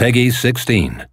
Peggy 16.